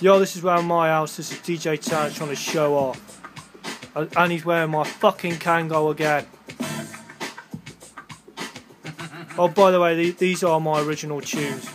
Yo, this is around my house. This is DJ Tanner trying to show off. And- he's wearing my fucking Kangol again. Oh, by the way, these are my original tunes.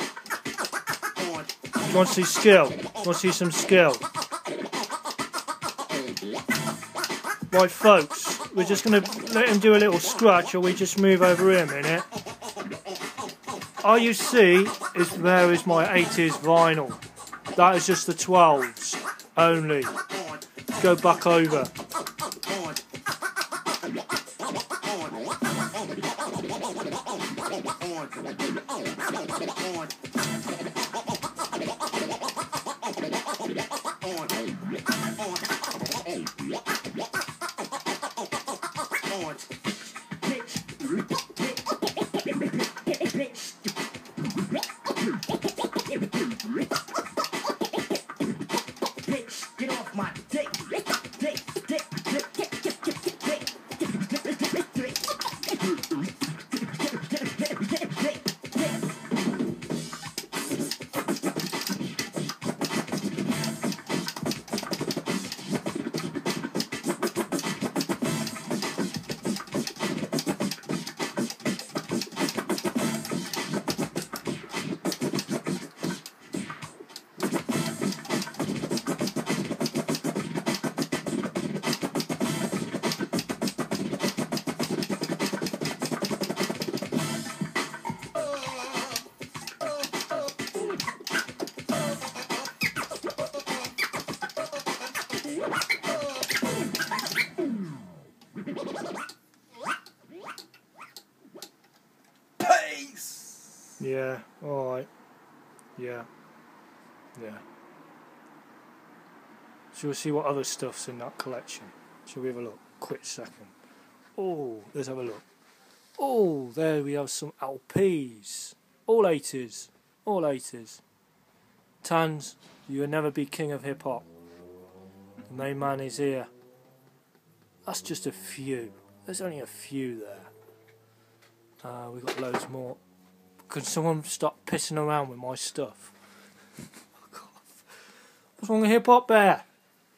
Skill? You want to see skill? You want to see some skill? Right, folks, we're just going to let him do a little scratch, or we just move over here a minute. All you see is there is my 80s vinyl. That is just the 12s only. Go back over. on, on, on, on, on. Peace! Yeah, alright. Yeah. Yeah. Shall we see what other stuff's in that collection? Shall we have a look? Quick second. Oh, let's have a look. Oh, there we have some LPs. All 80s. All 80s. Tans, you will never be king of hip hop. The main man is here. That's just a few. There's only a few there. Uh, we've got loads more. Can someone stop pissing around with my stuff? Fuck off. What's wrong with Hip Hop Bear?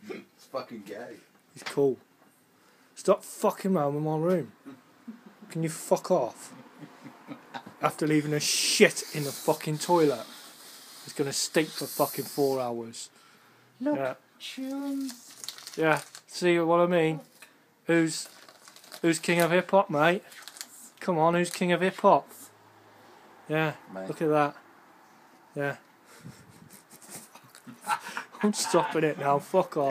It's fucking gay. He's cool. Stop fucking around with my room. Can you fuck off? After leaving a shit in the fucking toilet. It's gonna stink for fucking four hours. Look, Yeah. Tunes. Yeah, see what I mean? Who's who's king of hip hop, mate? Come on, who's king of hip hop? Yeah, Mate. look at that. Yeah. I'm stopping it now, fuck off.